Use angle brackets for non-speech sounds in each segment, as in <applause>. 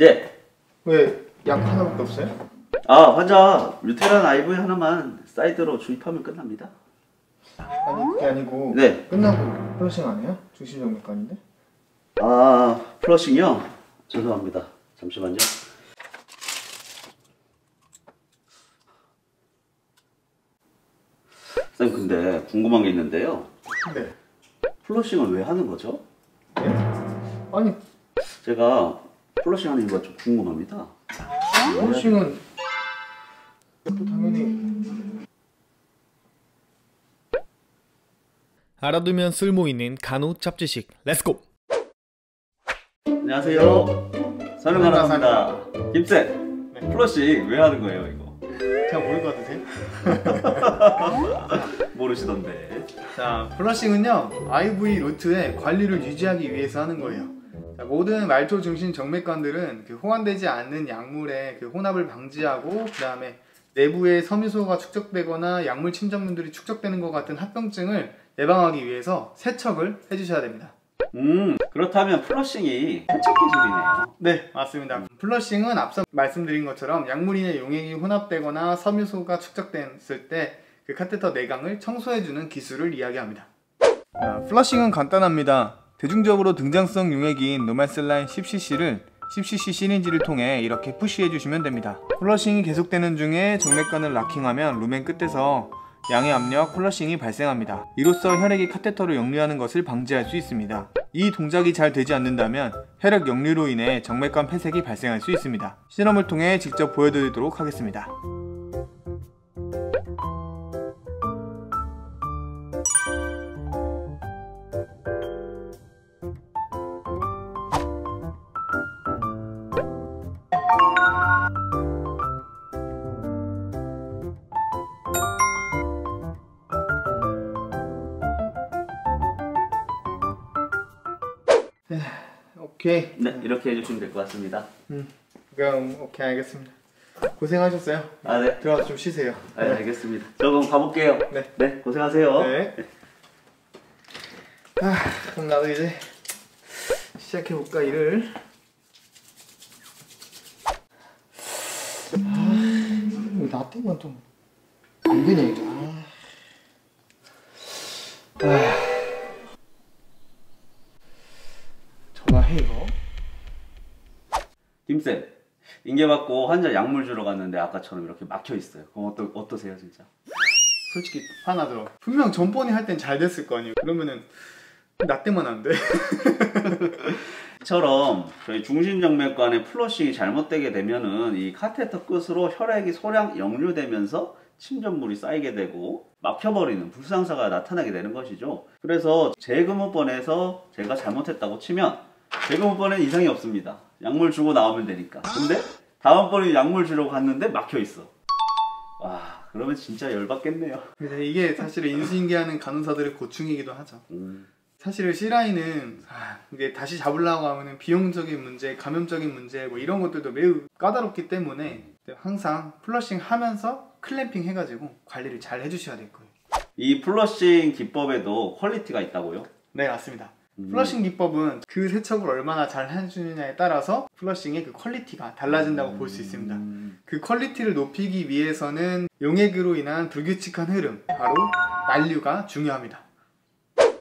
예. 왜 약 하나밖에 없어요? 아 환자 뮤테란 IV 하나만 side로 주입하면 끝납니다. 아니 그게 아니고 네. 끝나고 flushing 안 해요? 중심정맥관인데? 아 flushing이요? 죄송합니다. 잠시만요. 쌤 근데 궁금한 게 있는데요. 네. flushing을 왜 하는 거죠? 네? 아니 제가 flushing 하는 이유가 좀 궁금합니다. flushing은 또 당연히 알아두면 쓸모 있는 간호 짭지식 let's go! 안녕하세요. 설명하랍니다. 김쌤, 네. flushing 왜 하는 거예요 이거? 제가 모를 것 같으세요? <laughs> 모르시던데. 자 플러싱은요 IV 루트의 관리를 유지하기 위해서 하는 거예요 자, 모든 말초 중심 정맥관들은 그 호환되지 않는 약물의 그 혼합을 방지하고 그 다음에 내부에 섬유소가 축적되거나 약물 침전물들이 축적되는 것 같은 합병증을 예방하기 위해서 세척을 해주셔야 됩니다. 음 그렇다면 플러싱이 세척 기술이네요. 네 맞습니다. 플러싱은 앞서 말씀드린 것처럼 약물인의 용액이 혼합되거나 섬유소가 축적됐을 때 그 카테터 내강을 청소해주는 기술을 이야기합니다. 자, flushing은 간단합니다 대중적으로 등장성 용액인 normal saline 10cc를 10cc syringe를 통해 이렇게 push해 주시면 됩니다 flushing이 계속되는 중에 정맥관을 locking하면 lumen 끝에서 양의 압력 flushing이 발생합니다. 이로써 혈액이 카테터로 역류하는 것을 방지할 수 있습니다. 이 동작이 잘 되지 않는다면 혈액 역류로 인해 정맥관 폐색이 발생할 수 있습니다. 실험을 통해 직접 보여드리도록 하겠습니다. 오케이. 네 이렇게 해주시면 될 것 같습니다. 그럼 오케이 알겠습니다. 고생하셨어요. 아 네. 들어가서 좀 쉬세요. 아, 네 알겠습니다. 저 그럼 가볼게요. 네. 네 고생하세요. 네. 아, 그럼 나도 이제 시작해 볼까 일을. 아, 나 때문에 좀안 되네 이거. 해 이거. 김쌤 인계 받고 환자 약물 주러 갔는데 아까처럼 이렇게 막혀 있어요. 그럼 어떠 어떠세요 진짜? 솔직히 화나더라. 분명 전번에 할땐 잘 됐을 거 아니에요. 그러면은 나 때만 안 돼. <laughs> 처럼 저희 중심정맥관의 플러싱이 잘못되게 되면은 이 카테터 끝으로 혈액이 소량 역류되면서 침전물이 쌓이게 되고 막혀버리는 불상사가 나타나게 되는 것이죠. 그래서 재근무번에서 제가 잘못했다고 치면 제 근무번엔 이상이 없습니다. 약물 주고 나오면 되니까. 근데 다음번에 약물 주려고 갔는데 막혀 있어. 와 그러면 진짜 열받겠네요. 이게 사실 인수인계하는 간호사들의 고충이기도 하죠. 음, 사실 C line은 아, 이게 다시 잡으려고 하면 비용적인 문제, 감염적인 문제 뭐 이런 것들도 매우 까다롭기 때문에 항상 flushing 하면서 clamping 해가지고 관리를 잘 해주셔야 될 거예요. 이 flushing 기법에도 quality가 있다고요? 네 맞습니다. 음. flushing 기법은 그 세척을 얼마나 잘 해주느냐에 따라서 flushing의 그 quality가 달라진다고 볼 수 있습니다. 음, 그 quality를 높이기 위해서는 용액으로 인한 불규칙한 흐름, 바로 난류가 중요합니다.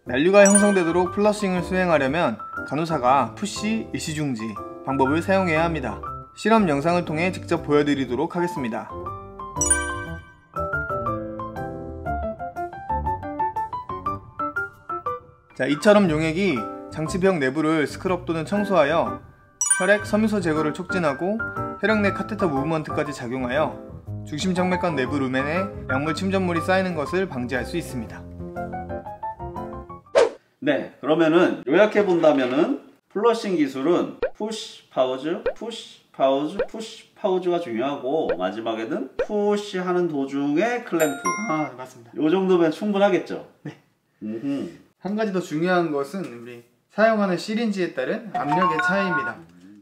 난류가 형성되도록 flushing을 수행하려면 간호사가 push, 일시중지 방법을 사용해야 합니다. 실험 영상을 통해 직접 보여드리도록 하겠습니다. 자, 이처럼 용액이 장치벽 내부를 스크럽 또는 청소하여 혈액 섬유소 제거를 촉진하고 혈액 내 카테터 movement까지 작용하여 중심 정맥관 내부 lumen에 약물 침전물이 쌓이는 것을 방지할 수 있습니다. 네, 그러면은 요약해 본다면은 flushing 기술은 push pause, push pause, push pause가 중요하고 마지막에는 push 하는 도중에 클램프. 아, 맞습니다. 요 정도면 충분하겠죠? 네. 음흠. 한 가지 더 중요한 것은 우리 사용하는 시린지에 따른 압력의 차이입니다.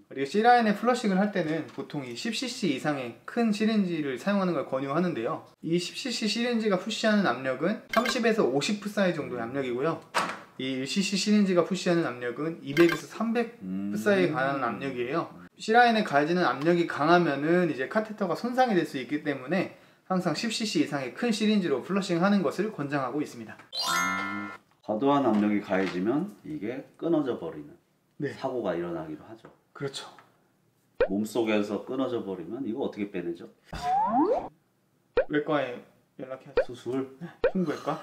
그리고 C라인에 플러싱을 할 때는 보통 이 10cc 이상의 큰 시린지를 사용하는 걸 권유하는데요. 이 10cc 시린지가 푸시하는 압력은 30에서 50 psi 정도의 압력이고요. 이 1cc 시린지가 푸시하는 압력은 200에서 300 음. psi에 관한 압력이에요. C라인에 가해지는 압력이 강하면은 이제 카테터가 손상이 될 수 있기 때문에 항상 10cc 이상의 큰 시린지로 플러싱 하는 것을 권장하고 있습니다. 과도한 압력이 가해지면 이게 끊어져 버리는 네. 사고가 일어나기도 하죠. 그렇죠. 몸속에서 끊어져 버리면 이거 어떻게 빼내죠? 외과에 연락해야죠. 수술. 흉부외과.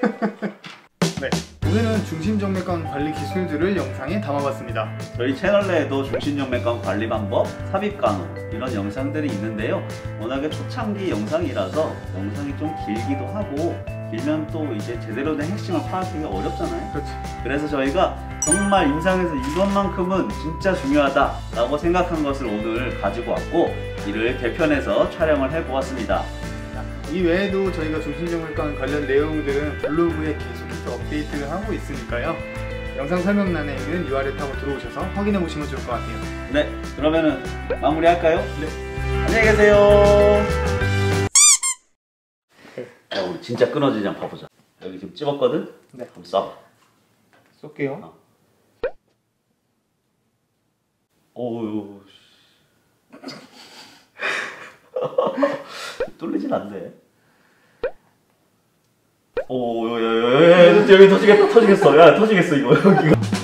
<laughs> 네. 오늘은 중심정맥관 관리 기술들을 영상에 담아봤습니다. 저희 채널 내에도 중심정맥관 관리 방법, 삽입 간호 이런 영상들이 있는데요. 워낙에 초창기 영상이라서 영상이 좀 길기도 하고 길면 또 이제 제대로 된 핵심을 파악하기가 어렵잖아요. 그렇죠. 그래서 저희가 정말 임상에서 이것만큼은 진짜 중요하다라고 생각한 것을 오늘 가지고 왔고 이를 개편해서 촬영을 해보았습니다. 자, 이 외에도 저희가 중심정맥관 관련 내용들은 블로그에 계속해서 업데이트를 하고 있으니까요. 영상 설명란에 있는 URL 타고 들어오셔서 확인해 보시면 좋을 것 같아요. 네, 그러면은 마무리할까요? 네. 안녕히 계세요. 진짜 끊어지지 않고 봐보자. 여기 지금 찝었거든? 네. 한번 쏴봐. 쏠게요. 오우. 뚫리진 않네. 오, 야, 야, 야, 야, 여기 터지겠다, 터지겠어. 야, 터지겠어, 이거. 이거.